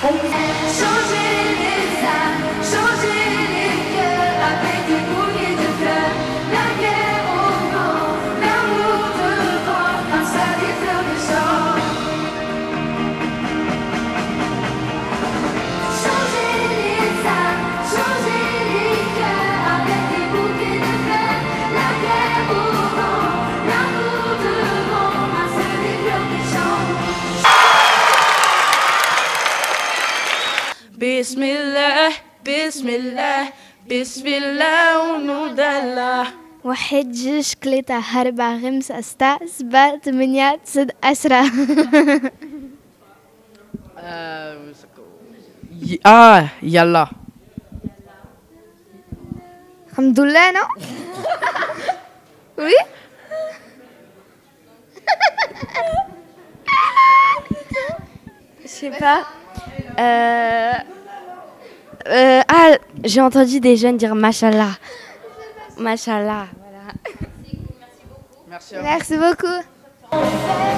And so بسم الله بسم الله بسم الله ونود الله وحيد جيش كليتا هربع غمس أستا سبا تمنيا سد أسرة. آه يلا. الحمد لله أنا. وي؟ شفا Euh, euh, ah, j'ai entendu des jeunes dire Machallah. Machallah. Voilà. Merci à vous. Merci beaucoup.